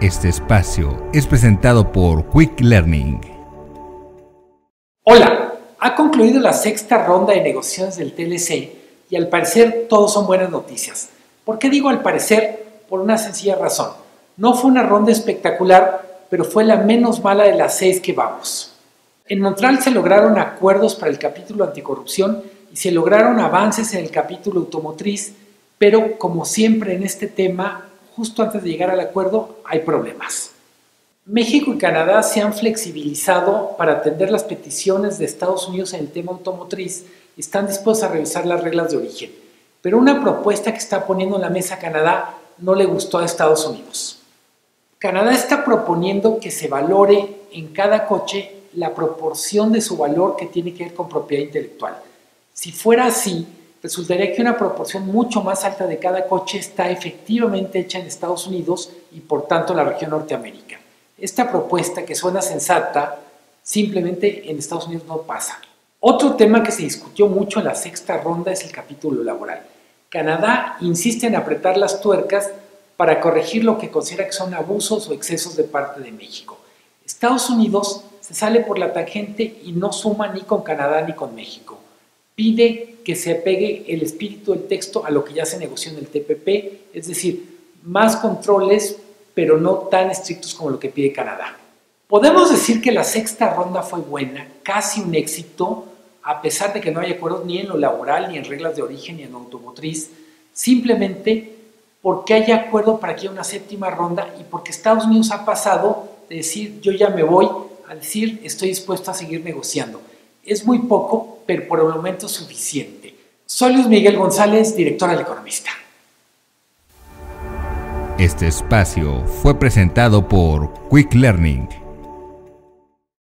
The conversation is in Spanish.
Este espacio es presentado por Quick Learning. Hola, ha concluido la sexta ronda de negociaciones del TLC y al parecer todos son buenas noticias. ¿Por qué digo al parecer? Por una sencilla razón. No fue una ronda espectacular, pero fue la menos mala de las seis que vamos. En Montreal se lograron acuerdos para el capítulo anticorrupción y se lograron avances en el capítulo automotriz, pero como siempre en este tema, justo antes de llegar al acuerdo hay problemas. México y Canadá se han flexibilizado para atender las peticiones de Estados Unidos en el tema automotriz y están dispuestos a revisar las reglas de origen. Pero una propuesta que está poniendo en la mesa Canadá no le gustó a Estados Unidos. Canadá está proponiendo que se valore en cada coche la proporción de su valor que tiene que ver con propiedad intelectual. Si fuera así, resultaría que una proporción mucho más alta de cada coche está efectivamente hecha en Estados Unidos y por tanto en la región Norteamérica. Esta propuesta, que suena sensata, simplemente en Estados Unidos no pasa. Otro tema que se discutió mucho en la sexta ronda es el capítulo laboral. Canadá insiste en apretar las tuercas para corregir lo que considera que son abusos o excesos de parte de México. Estados Unidos se sale por la tangente y no suma ni con Canadá ni con México. Pide que se apegue el espíritu del texto a lo que ya se negoció en el TPP, es decir, más controles, pero no tan estrictos como lo que pide Canadá. Podemos decir que la sexta ronda fue buena, casi un éxito, a pesar de que no hay acuerdos ni en lo laboral, ni en reglas de origen, ni en automotriz, simplemente porque hay acuerdo para que haya una séptima ronda y porque Estados Unidos ha pasado de decir yo ya me voy a decir estoy dispuesto a seguir negociando. Es muy poco, pero por el momento suficiente. Soy Luis Miguel González, director del Economista. Este espacio fue presentado por Quick Learning